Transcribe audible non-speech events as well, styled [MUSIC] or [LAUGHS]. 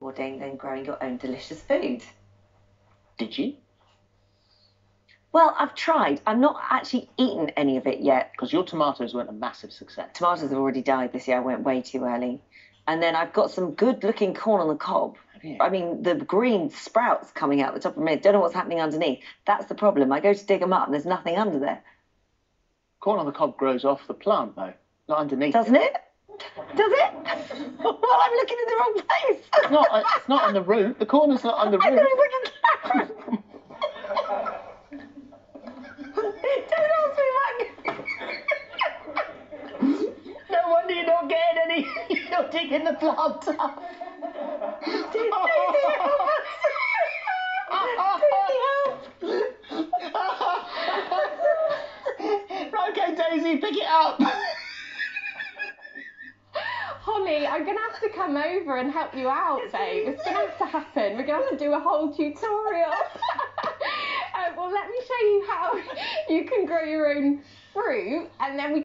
rewarding than growing your own delicious food. Did you? Well, I've tried. I've not actually eaten any of it yet. Because your tomatoes weren't a massive success. Tomatoes have already died this year. I went way too early. And then I've got some good looking corn on the cob. Oh, have you? I mean, the green sprouts coming out the top of me. Don't know what's happening underneath. That's the problem. I go to dig them up and there's nothing under there. Corn on the cob grows off the plant, though, not underneath. Doesn't it? Does it? [LAUGHS] looking in the wrong place. It's not. Uh, it's not on the root. The corn is not on the I thought it was a carrot. Don't ask me that. No wonder you're not getting any. You're not digging the plant up. Daisy, help us. Daisy, help. right, okay, Daisy, pick it up. I'm gonna have to come over and help you out, babe. It's gonna have to happen. We're gonna have to do a whole tutorial. [LAUGHS] uh, well, let me show you how you can grow your own fruit, and then we